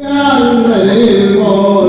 야이노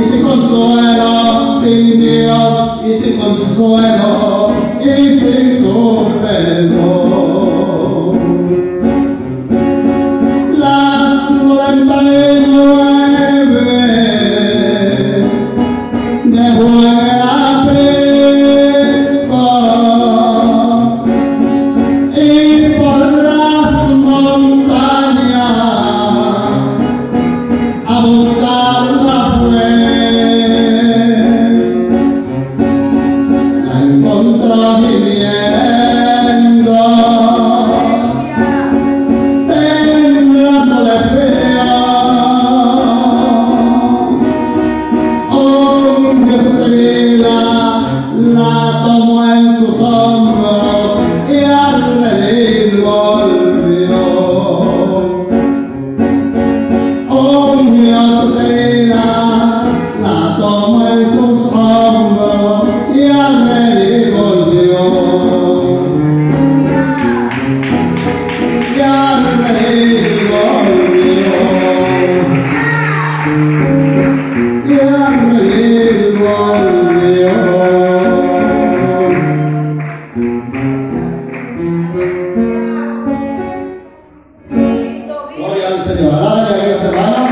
y sin consuelo, sin Dios y sin consuelo y sin su perdón. Las noventa y nueve de Salmo Gloria al Señor. Dale, hermano.